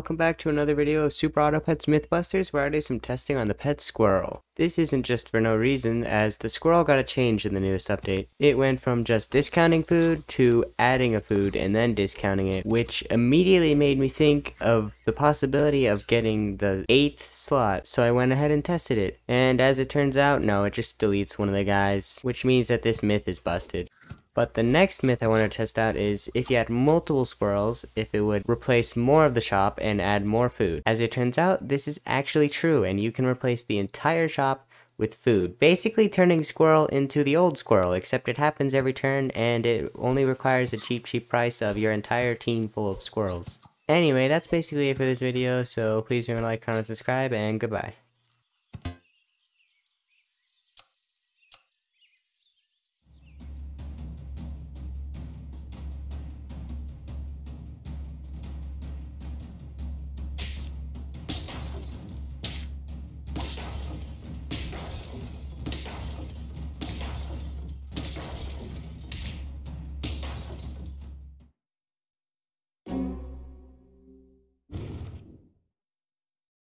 welcome back to another video of Super Auto Pets Mythbusters where I do some testing on the pet squirrel. This isn't just for no reason as the squirrel got a change in the newest update. It went from just discounting food to adding a food and then discounting it which immediately made me think of the possibility of getting the 8th slot so I went ahead and tested it. And as it turns out no it just deletes one of the guys which means that this myth is busted. But the next myth I want to test out is if you had multiple squirrels, if it would replace more of the shop and add more food. As it turns out, this is actually true and you can replace the entire shop with food. Basically turning squirrel into the old squirrel, except it happens every turn and it only requires a cheap cheap price of your entire team full of squirrels. Anyway, that's basically it for this video, so please remember to like, comment, subscribe, and goodbye.